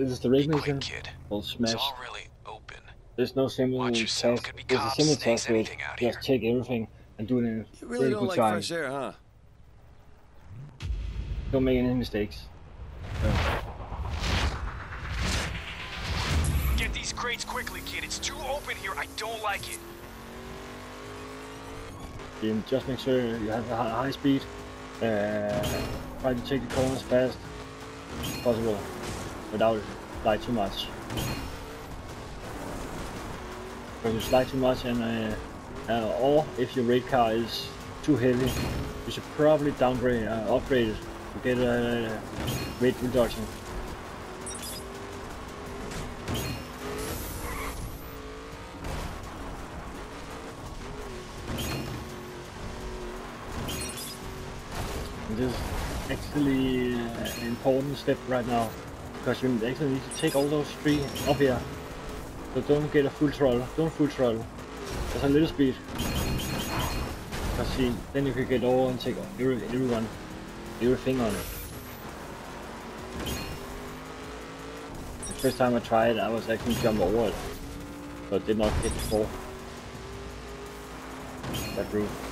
This is the rig Be mission. kid. We'll It's smash. all really open. There's no simple Watch task. Could be There's a cops, simple snakes, task to it. anything out Just take everything and do it in You really very don't good like time. fresh air, huh? Don't make any mistakes. Get these crates quickly, kid. It's too open here. I don't like it. And just make sure you have a high speed. Uh, try to take the corners fast as possible without slide too much. Because you slide too much and uh, uh, or if your raid car is too heavy, you should probably downgrade, uh, upgrade it to get a weight reduction. And This is actually uh, an important step right now because you actually need to take all those three up here. So don't get a full throttle, don't full throttle. Just a little speed. Because see, then you can get all and take every, everyone, everything on it. The first time I tried, I was actually jump over it, but did not hit the floor. That roof.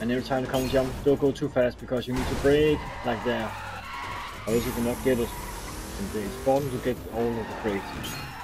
And every time you come jump, don't go too fast because you need to brake like there. Or else you cannot get it. And it's important to get all of the brakes.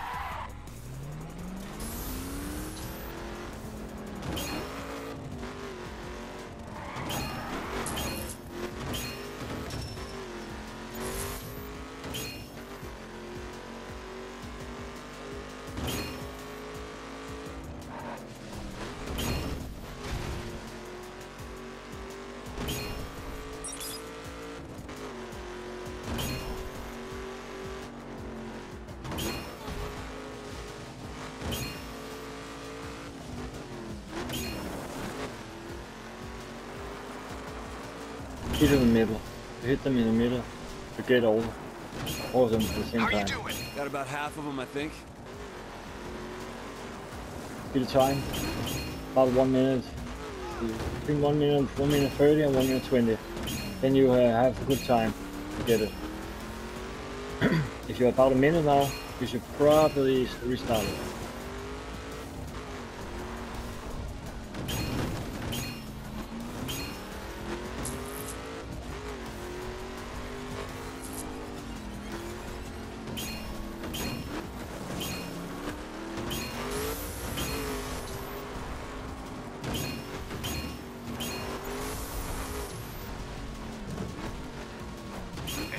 Hit in the middle. You hit them in the middle to get all, all of them at the same How you time. doing? Got about half of them, I think. The time? About one minute. Between one minute, one minute thirty and one minute twenty. Then you uh, have a good time to get it. if you're about a minute now, you should probably restart it.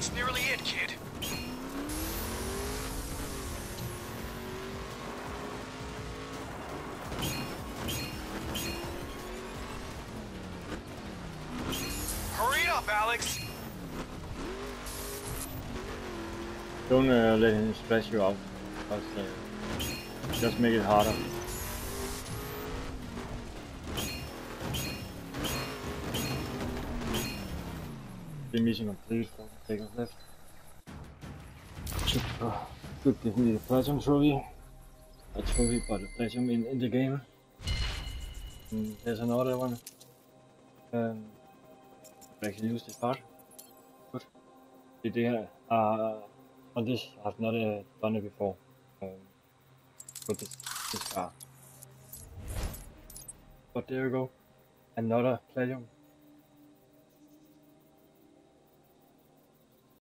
It's nearly it, kid. Hurry up, Alex. Don't uh, let him splash you out. Uh, just make it harder. The mission complete. 40 seconds left. Should, uh, should give me the platinum trophy. A trophy, but a platinum in, in the game. And there's another one. Um, I can use this part. Good. Did they, uh, on this, I've not uh, done it before. Um, with this, this car. But there we go. Another platinum